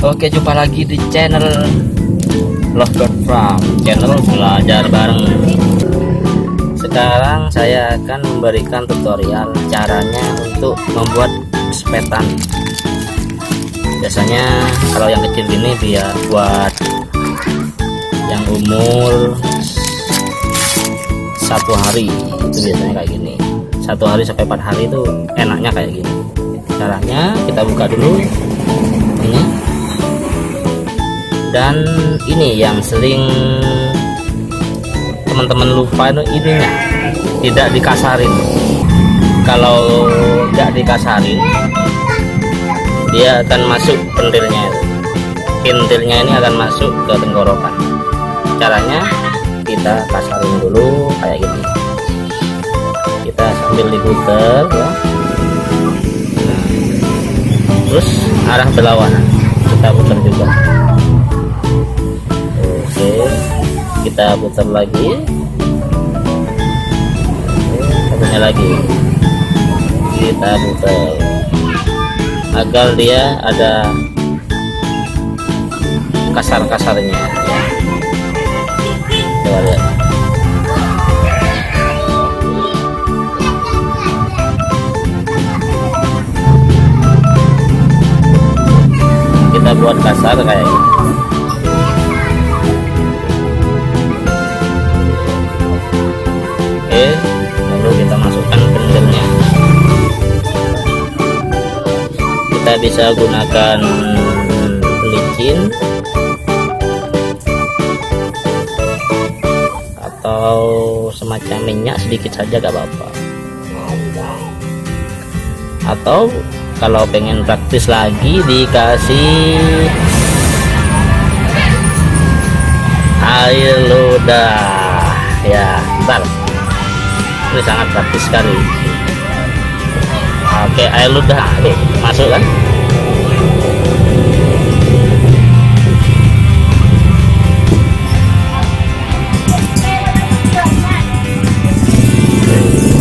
Oke jumpa lagi di channel Love God Farm Channel belajar bareng. Sekarang saya akan memberikan tutorial Caranya untuk membuat sepetan. Biasanya kalau yang kecil ini biar buat Yang umur Satu hari. Itu biasanya kayak gini. Satu hari sampai empat hari itu enaknya kayak gini. Caranya kita buka dulu. Ini dan ini yang sering teman-teman lupa itu ininya. Tidak dikasarin. Kalau tidak dikasarin dia akan masuk pentilnya. Itu pentilnya ini akan masuk ke tenggorokan. Caranya kita kasarin dulu kayak gini. Kita sambil diputer ya. Nah, terus arah berlawanan kita putar juga kita putar lagi. Satunya lagi. Kita putar. Agar dia ada kasar-kasarnya. Ya. coba lihat. Kita buat kasar kayak ini lalu kita masukkan pendelnya kita bisa gunakan licin atau semacam minyak sedikit saja gak apa-apa. Atau kalau pengen praktis lagi dikasih air ludah. Ya bentar ini sangat praktis sekali. Oke air ludah tuh masuk kan?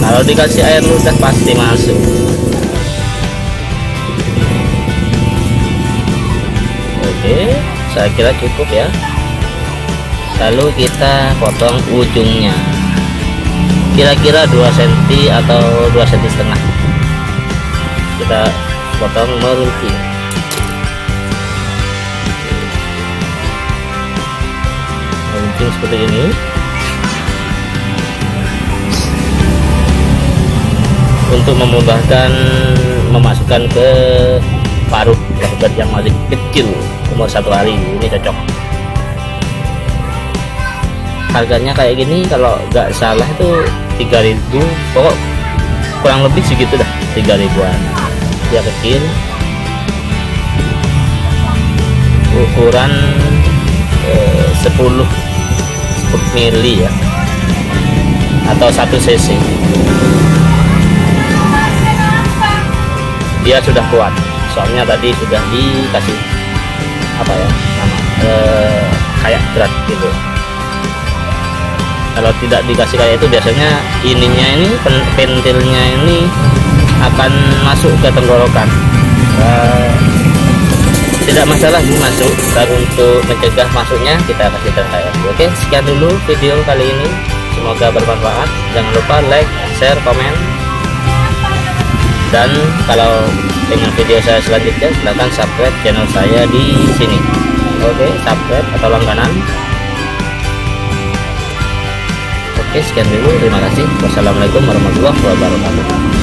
Kalau dikasih air ludah pasti masuk. Oke saya kira cukup ya. Lalu kita potong ujungnya kira-kira 2 cm atau 2 cm setengah. Kita potong meruncing meruncing seperti ini. Untuk memudahkan memasukkan ke paruh babat yang masih kecil umur satu hari ini cocok. Harganya kayak gini kalau nggak salah itu 3000 pokok kurang lebih segitu dah 3000an dia kecil. Ukuran eh, 10 10 mili ya. Atau 1 cc. Dia sudah kuat. Soalnya tadi sudah dikasih apa ya nama eh, kayak berat gitu kalau tidak dikasih kayak itu biasanya ininya ini pentilnya ini akan masuk ke tenggorokan. Uh, tidak masalah ini masuk dan untuk mencegah masuknya kita kasih terkait oke sekian dulu video kali ini. Semoga bermanfaat. Jangan lupa like share komen. Dan kalau dengan video saya selanjutnya silahkan subscribe channel saya di sini. Oke subscribe atau langganan sekian dulu. Terima kasih. Wassalamualaikum warahmatullahi wabarakatuh